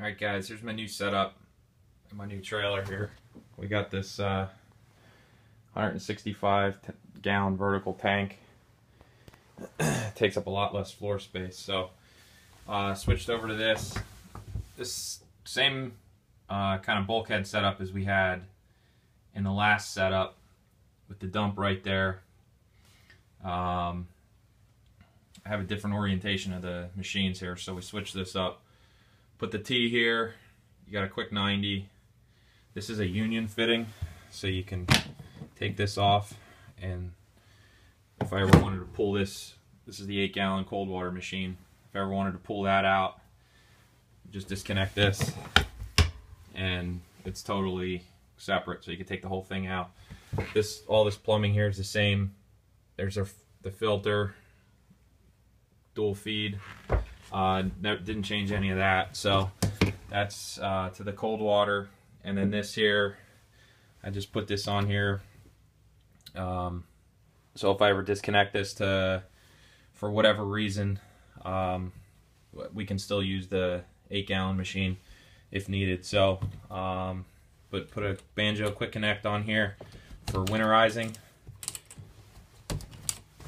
Alright guys, here's my new setup, my new trailer here. We got this uh, 165 gallon vertical tank. takes up a lot less floor space, so uh, switched over to this. This same uh, kind of bulkhead setup as we had in the last setup with the dump right there. Um, I have a different orientation of the machines here, so we switched this up. Put the T here. You got a quick 90. This is a union fitting, so you can take this off and if I ever wanted to pull this, this is the 8 gallon cold water machine. If I ever wanted to pull that out, just disconnect this and it's totally separate so you can take the whole thing out. This all this plumbing here is the same. There's a, the filter, dual feed. Uh, didn't change any of that. So that's uh, to the cold water. And then this here, I just put this on here. Um, so if I ever disconnect this to, for whatever reason, um, we can still use the eight gallon machine if needed. So, um, but put a banjo quick connect on here for winterizing.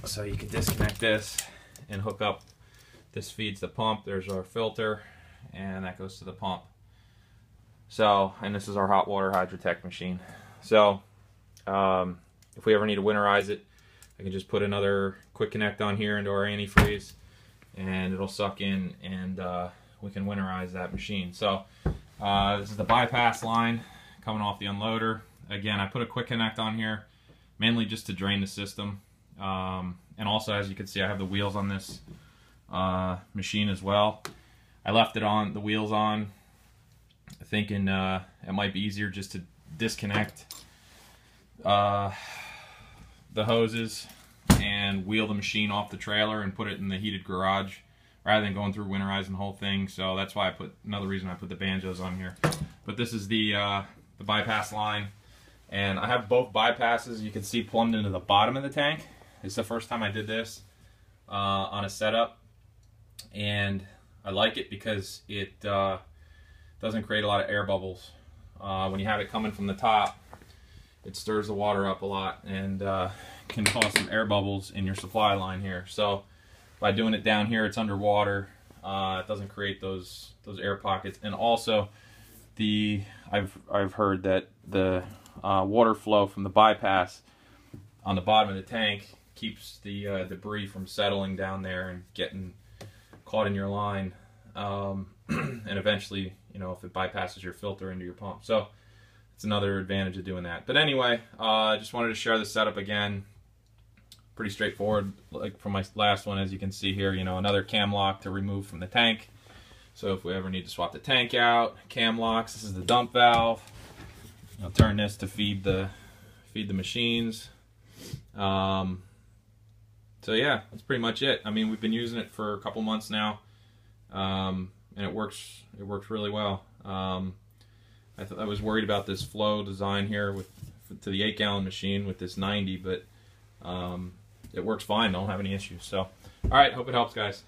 So you can disconnect this and hook up this feeds the pump. There's our filter, and that goes to the pump. So, and this is our hot water Hydrotek machine. So, um, if we ever need to winterize it, I can just put another quick connect on here into our antifreeze, and it'll suck in, and uh, we can winterize that machine. So, uh, this is the bypass line coming off the unloader. Again, I put a quick connect on here, mainly just to drain the system. Um, and also, as you can see, I have the wheels on this uh, machine as well. I left it on, the wheels on, thinking uh, it might be easier just to disconnect uh, the hoses and wheel the machine off the trailer and put it in the heated garage rather than going through winterizing the whole thing. So that's why I put, another reason I put the banjos on here. But this is the, uh, the bypass line. And I have both bypasses, you can see plumbed into the bottom of the tank. It's the first time I did this uh, on a setup and I like it because it uh, doesn't create a lot of air bubbles. Uh, when you have it coming from the top, it stirs the water up a lot and uh, can cause some air bubbles in your supply line here. So by doing it down here, it's underwater. Uh, it doesn't create those those air pockets. And also, the I've I've heard that the uh, water flow from the bypass on the bottom of the tank keeps the uh, debris from settling down there and getting caught in your line, um, and eventually, you know, if it bypasses your filter into your pump. So it's another advantage of doing that. But anyway, uh, I uh, just wanted to share the setup again. Pretty straightforward, like from my last one, as you can see here. You know, another cam lock to remove from the tank. So if we ever need to swap the tank out, cam locks. This is the dump valve. I'll turn this to feed the feed the machines. Um, so yeah, that's pretty much it. I mean, we've been using it for a couple months now, um, and it works. It works really well. Um, I, I, was worried about this flow design here with to the eight gallon machine with this 90, but um, it works fine. I don't have any issues. So, all right, hope it helps, guys.